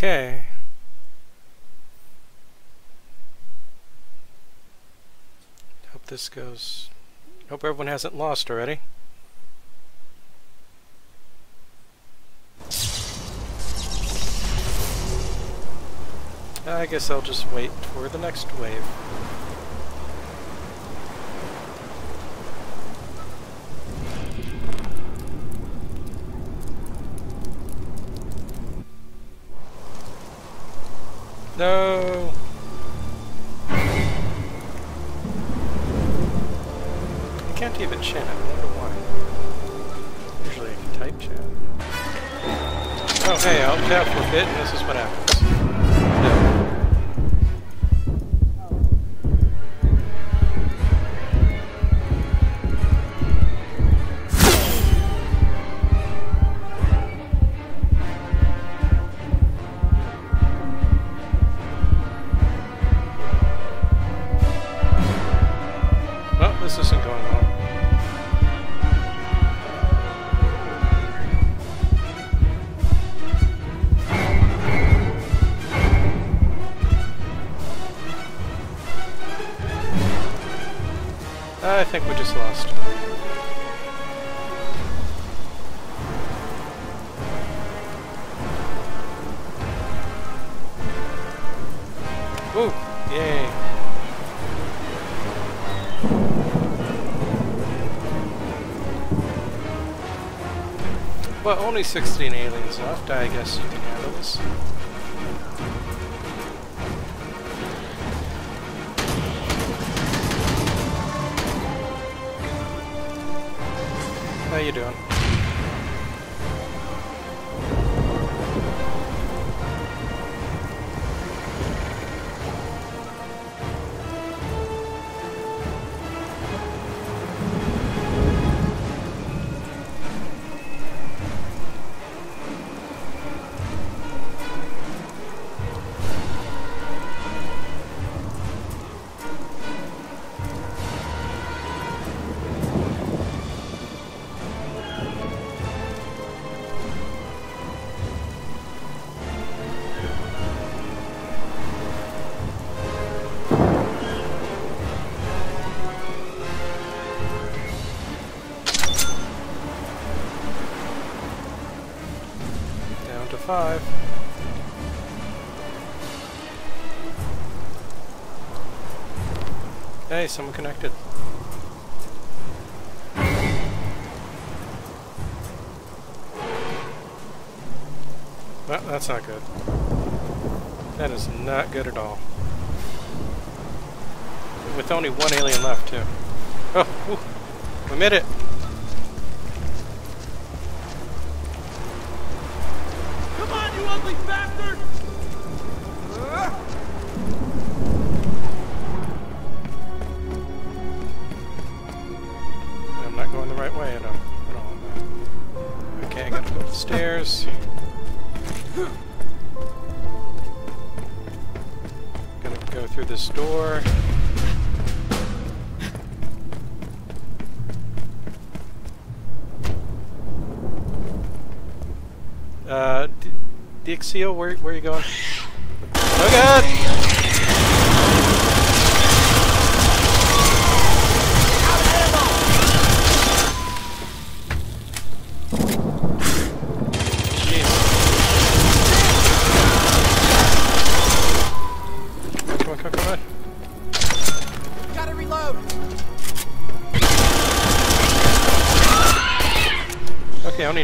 Okay. Hope this goes... Hope everyone hasn't lost already. I guess I'll just wait for the next wave. No! I can't even chat, I wonder why. Usually I can type chat. Oh hey, I'll chat for a bit and this is what happens. Only 16 aliens left. I guess you can handle this. How you doing? Five. Hey, someone connected. Well, that's not good. That is not good at all. With only one alien left, too. Oh, whew, we made it! Gonna go through this door. Uh, D Dixio, where, where are you going? Oh god!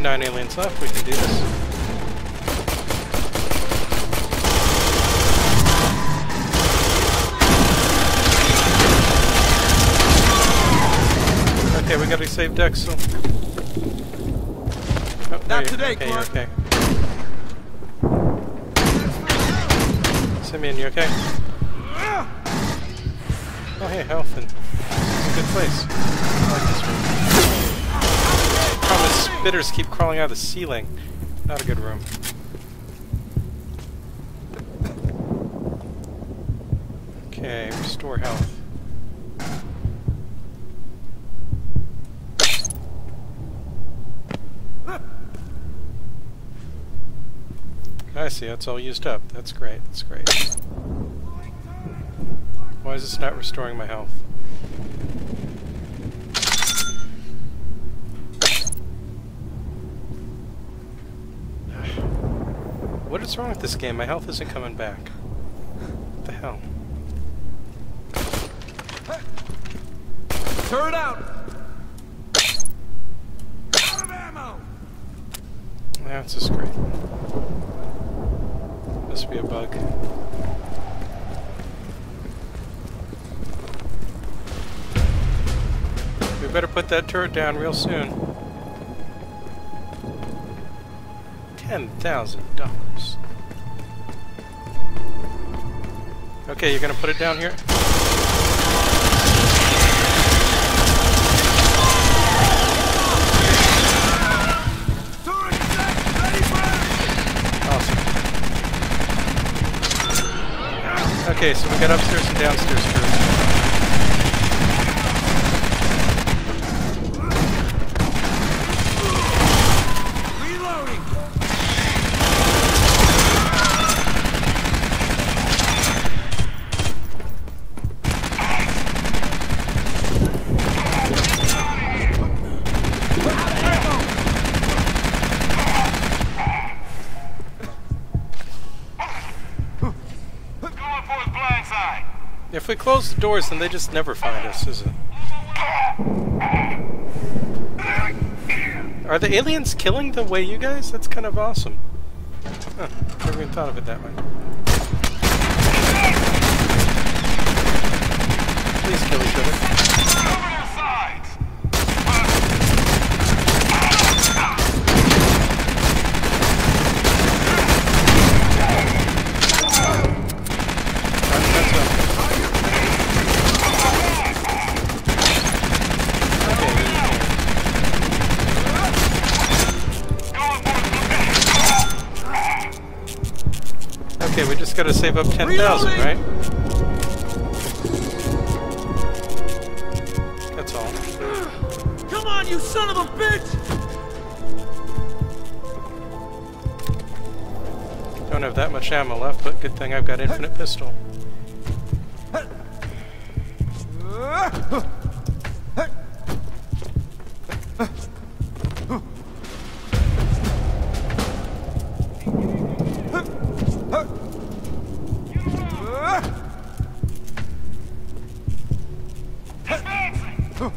Nine aliens left. We can do this. Okay, we gotta save DxeeL. Oh, Not you- today, okay, Clark. okay. Simeon, you okay? Ah! Oh, hey, health and it's a good place. I like this room. Problem is, spitters keep crawling out of the ceiling. Not a good room. Okay, restore health. I see, that's all used up. That's great, that's great. Why is this not restoring my health? What is wrong with this game? My health isn't coming back. What the hell? Turret out! Out of ammo! That's just great. Must be a bug. We better put that turret down real soon. Ten thousand dollars. Okay, you're gonna put it down here? Awesome. Okay, so we got upstairs and downstairs turrets. Reloading! Going for his blind side. If we close the doors, and they just never find us, is it? Are the aliens killing the way you guys? That's kind of awesome. Huh, never even thought of it that way. Please kill each other. Cover their sides. Alright, that's up. Okay, there you Going for his go. Okay, we just gotta save up 10,000, right? That's all. Come on, you son of a bitch! Don't have that much ammo left, but good thing I've got infinite pistol. Come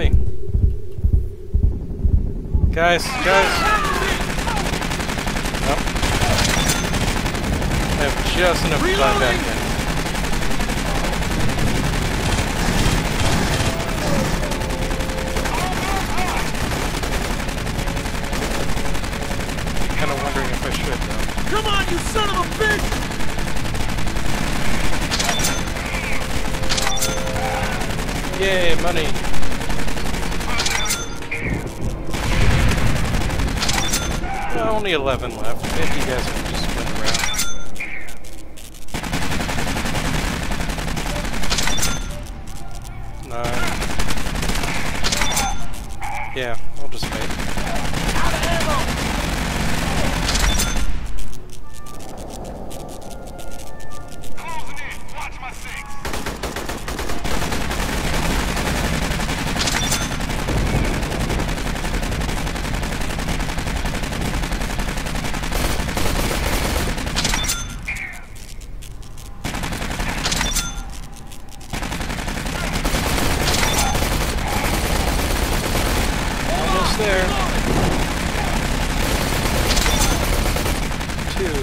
me. Guys, guys. Nope. I have just enough time back in. Kind of wondering if I should though. Come on, you son of a bitch! Yay, money. Only 11 left. Maybe you guys can just spin around. Nine. Yeah, I'll just wait. Closing in. Watch my six. there. Two.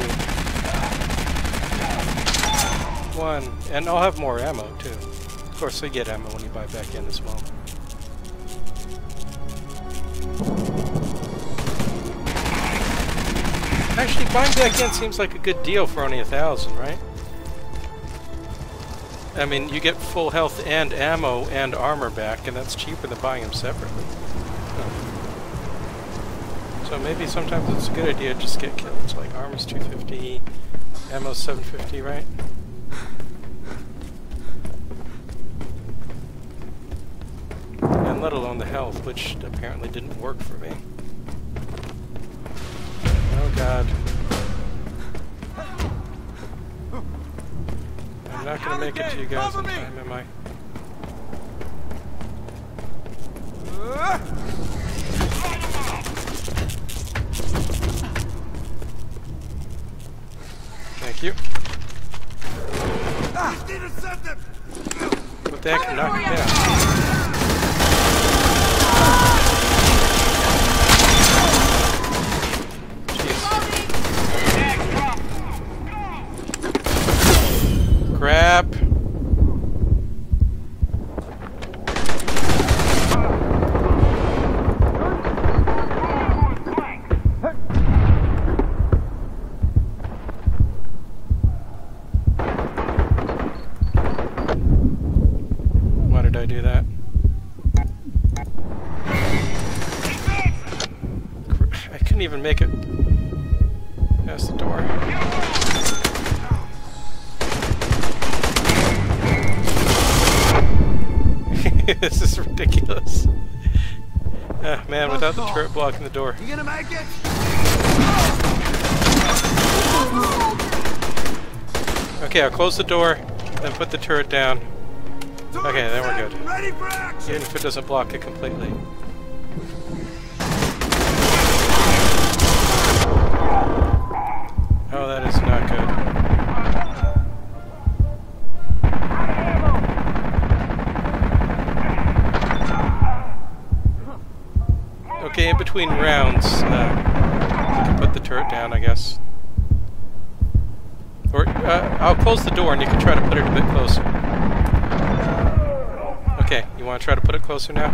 One. And I'll have more ammo, too. Of course, they get ammo when you buy back in as well. Actually, buying back in seems like a good deal for only a thousand, right? I mean, you get full health and ammo and armor back, and that's cheaper than buying them separately. So maybe sometimes it's a good idea to just get kills. Like armor's 250, ammo's 750, right? Let alone the health, which apparently didn't work for me. Oh god. I'm not gonna make it to you guys in time, am I? Thank you. What the heck? Knock me down. This is ridiculous. Ah, man, without the turret blocking the door. You gonna make it? Okay, I'll close the door, then put the turret down, Okay, then we're good. Ready for action! even if it doesn't block it completely. Okay, in between rounds, uh, put the turret down, I guess. Or, uh, I'll close the door and you can try to put it a bit closer. Okay, you want to try to put it closer now?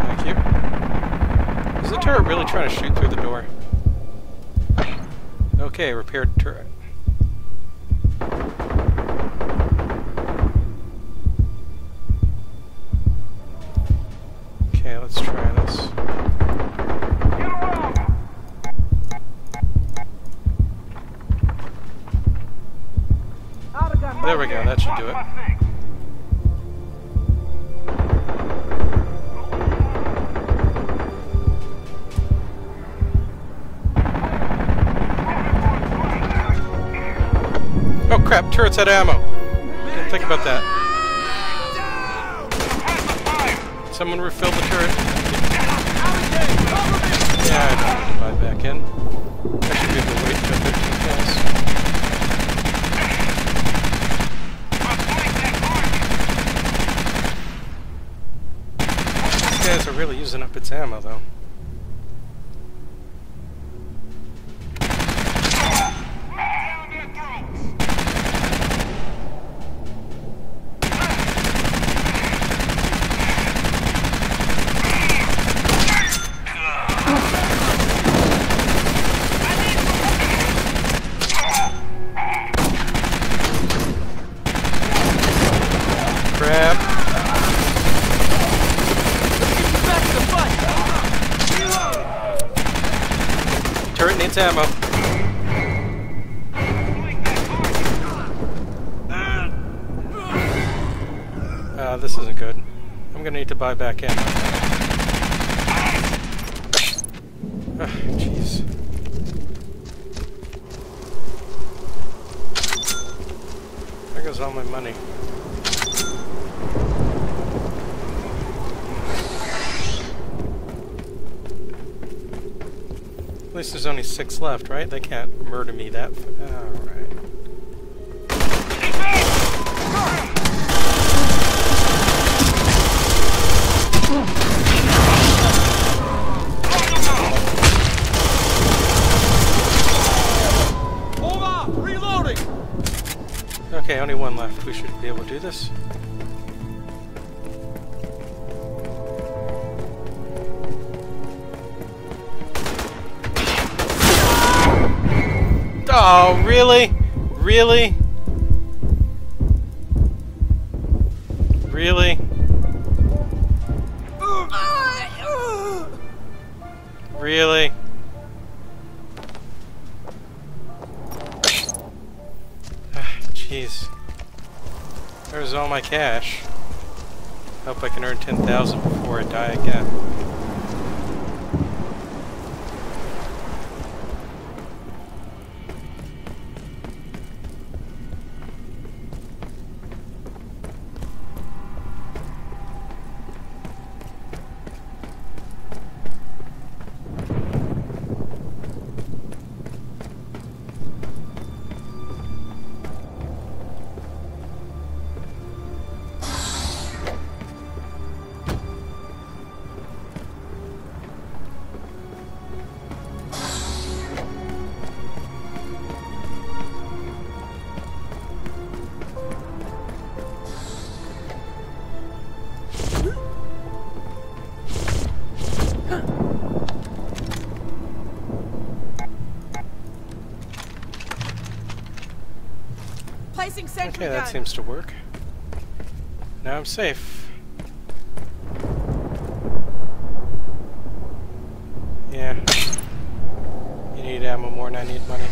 Thank you. Is the turret really trying to shoot Okay, let's try this. There we go, that should do it. Oh crap, turret's had ammo. Didn't think about that. Someone refill the turret. Yeah, I don't buy back in. I should be able to wait for 15 kills. These guys are really using up its ammo, though. At least there's only six left, right? They can't murder me that. Alright. Okay, only one left. We should be able to do this. Oh, really? Really? Really? Really? Jeez. There's all my cash. Hope I can earn 10,000 before I die again. Sentry Okay, that seems to work. Now I'm safe. Yeah. You need ammo more than I need money.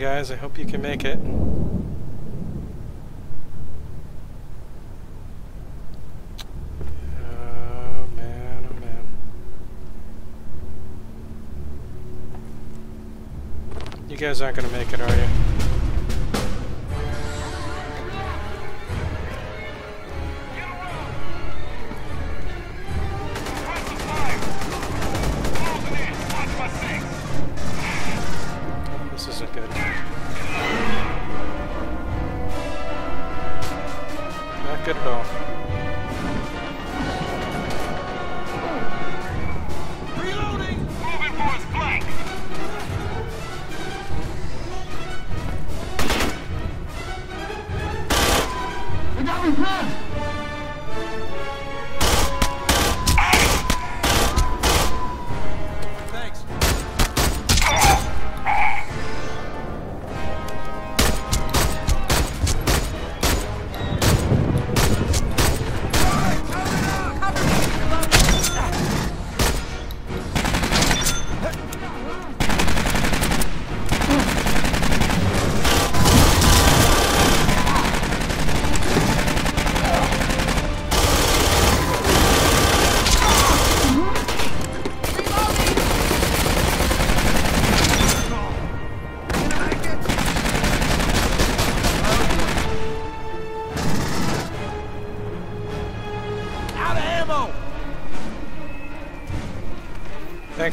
Guys. I hope you can make it. Oh. Oh. You guys aren't going to make it, are you?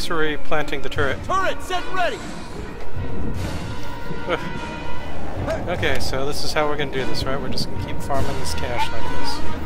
Replanting the turret. Turret set ready! Okay, so this is how we're gonna do this, right? We're just gonna keep farming this cash like this.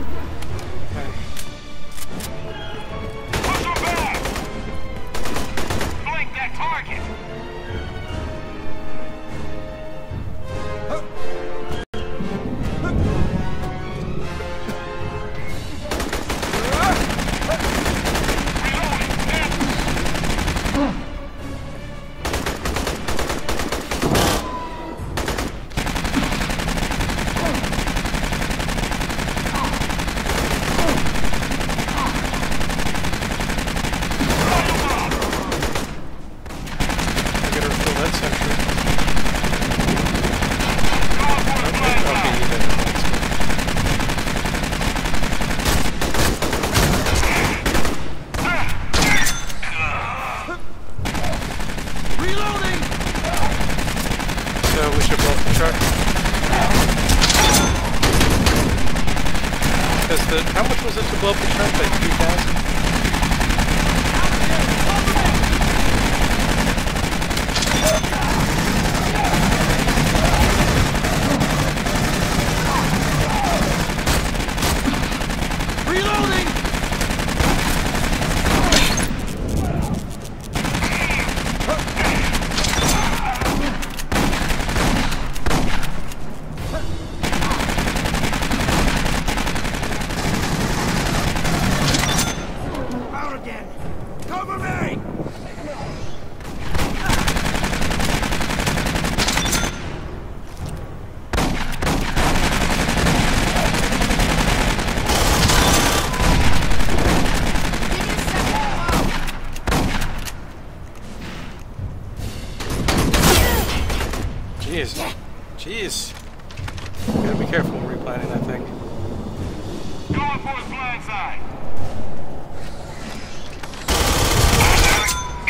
How much was it to blow up the turnpike? 2,000? Jeez. Jeez. Gotta be careful when replanning that thing. Going for his blind side.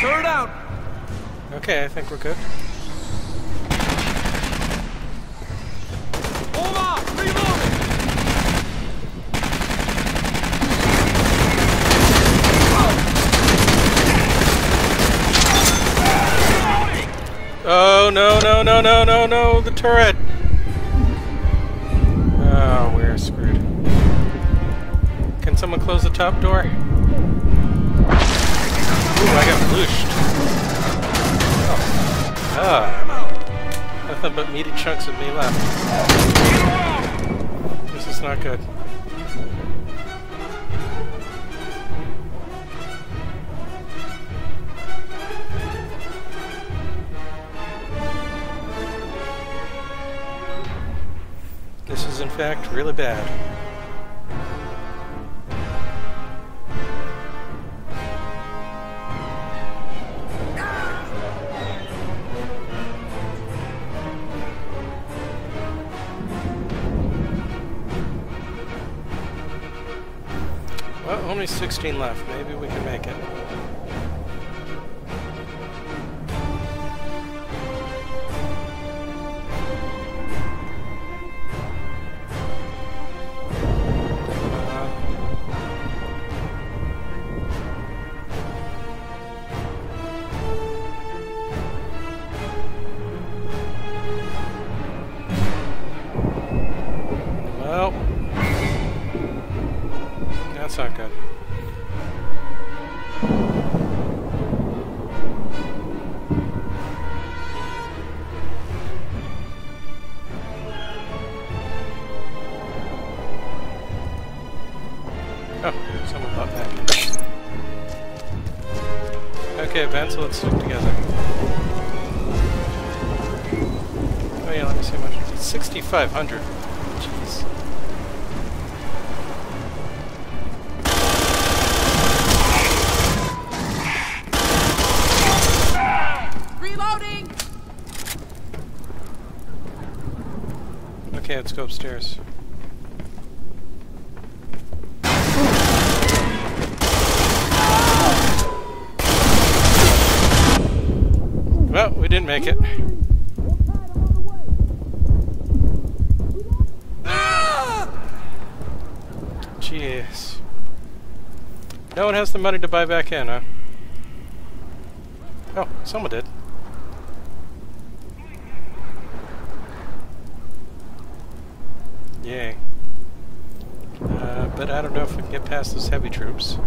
Turret out. Okay, I think we're good. Hold on. Reloading. Oh, no, no, no, no, no, no, the turret! Oh, we're screwed. Can someone close the top door? Ooh, I got blooshed. Oh. Ah. Nothing but meaty chunks of me left. This is not good. Really bad. Well, only 16 left. Maybe we can make it. So let's stick together. Oh yeah, let me see how much. 6,500. Jeez. Reloading! Okay, let's go upstairs. Didn't make it. Jeez. No one has the money to buy back in, huh? Oh, someone did. Yay. Uh, but I don't know if we can get past those heavy troops.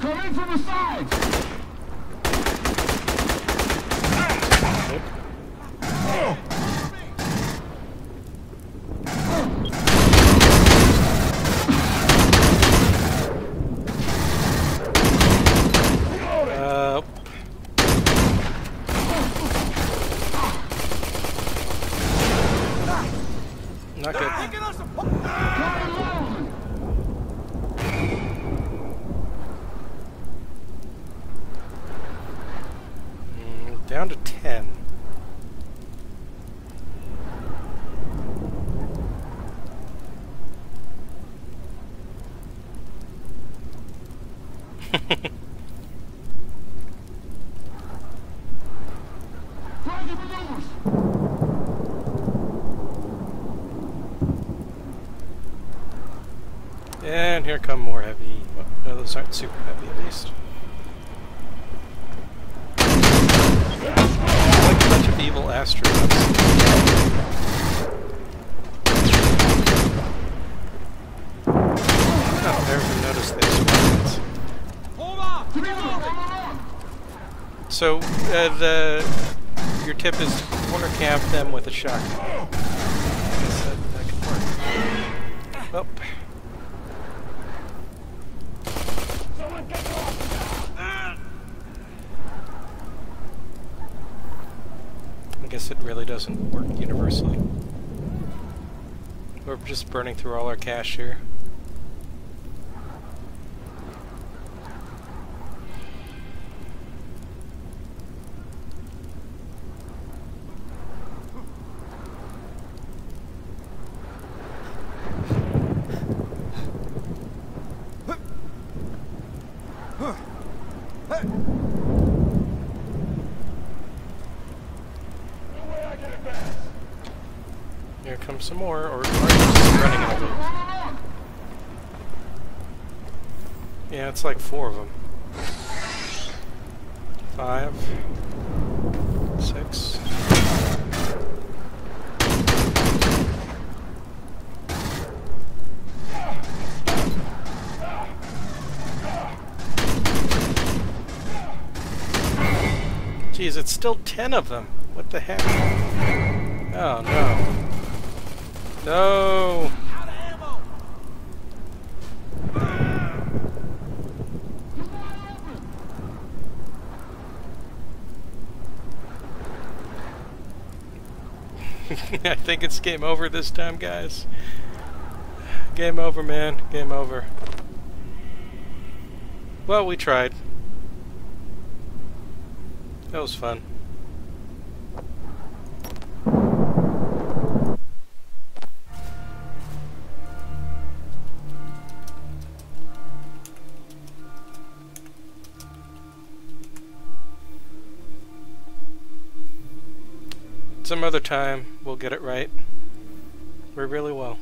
Come in from the sides. Nope. Uh, not good. Taking us apart. Mm, down to 10. Flanking maneuvers. And here come more heavy. No, those aren't super heavy, at least. Like a bunch of evil astronauts. Oh, never noticed. Reloading. So, uh, the your tip is corner camp them with a shotgun. I guess that, that could work. Well, I guess it really doesn't work universally. We're just burning through all our cash here. Comes some more, or are just running out of Yeah, it's like four of them. Five. Six. Geez, it's still ten of them. What the heck? Oh no. No! I think it's game over this time, guys. Game over, man. Game over. Well, we tried. That was fun. Time, we'll get it right. We really will.